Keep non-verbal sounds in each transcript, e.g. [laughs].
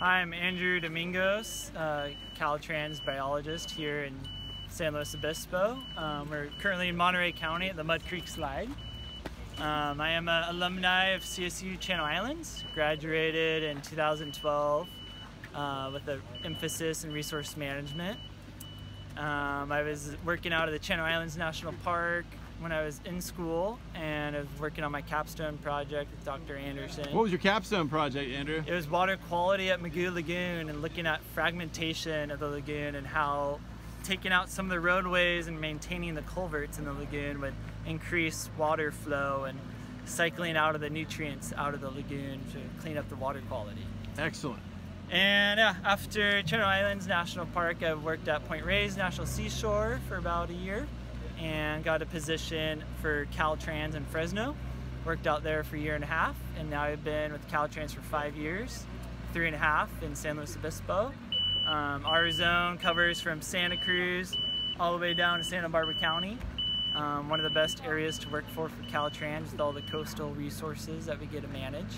Hi, I'm Andrew Domingos, uh, Caltrans biologist here in San Luis Obispo. Um, we're currently in Monterey County at the Mud Creek Slide. Um, I am an alumni of CSU Channel Islands, graduated in 2012 uh, with an emphasis in resource management. Um, I was working out of the Channel Islands National Park when I was in school and I was working on my capstone project with Dr. Anderson. What was your capstone project, Andrew? It was water quality at Mugu Lagoon and looking at fragmentation of the lagoon and how taking out some of the roadways and maintaining the culverts in the lagoon would increase water flow and cycling out of the nutrients out of the lagoon to clean up the water quality. Excellent. And yeah, after Channel Islands National Park, I've worked at Point Reyes National Seashore for about a year and got a position for Caltrans in Fresno. Worked out there for a year and a half, and now I've been with Caltrans for five years, three and a half in San Luis Obispo. Um, our zone covers from Santa Cruz all the way down to Santa Barbara County. Um, one of the best areas to work for for Caltrans with all the coastal resources that we get to manage.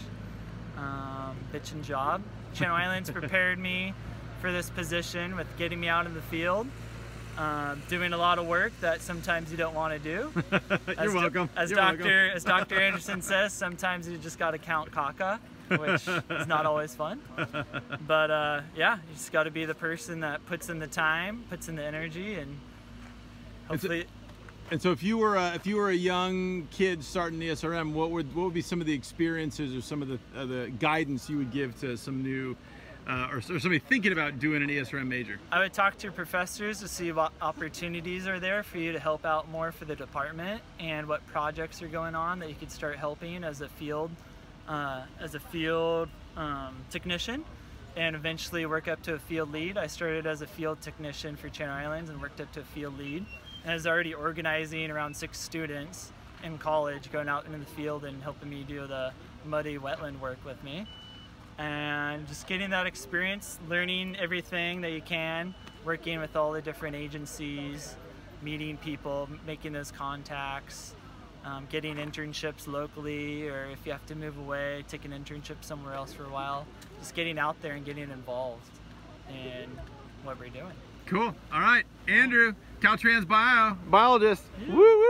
Um, bitchin' job. Channel [laughs] Islands prepared me for this position with getting me out in the field um, doing a lot of work that sometimes you don't want to do. [laughs] You're welcome. As You're Dr. welcome. as Dr. Anderson says, sometimes you just got to count caca, which is not always fun. But uh, yeah, you just got to be the person that puts in the time, puts in the energy, and hopefully. And so, if you were a, if you were a young kid starting the SRM, what would what would be some of the experiences or some of the uh, the guidance you would give to some new uh, or, or, somebody thinking about doing an ESRM major? I would talk to your professors to see what opportunities are there for you to help out more for the department and what projects are going on that you could start helping as a field uh, as a field um, technician and eventually work up to a field lead. I started as a field technician for Channel Islands and worked up to a field lead and I was already organizing around six students in college going out into the field and helping me do the muddy wetland work with me and just getting that experience, learning everything that you can, working with all the different agencies, meeting people, making those contacts, um, getting internships locally, or if you have to move away, take an internship somewhere else for a while. Just getting out there and getting involved in what we're doing. Cool. All right, Andrew, Caltrans Bio, biologist. Woo woo.